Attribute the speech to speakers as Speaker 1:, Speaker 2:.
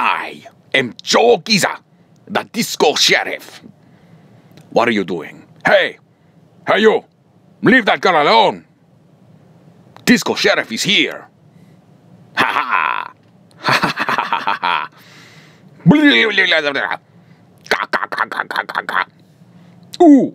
Speaker 1: I am Joe Giese, the disco sheriff. What are you doing? Hey! Hey, you! Leave that girl alone! Disco sheriff is here! Ha ha! Ha ha ha ha ha! ha! Ooh!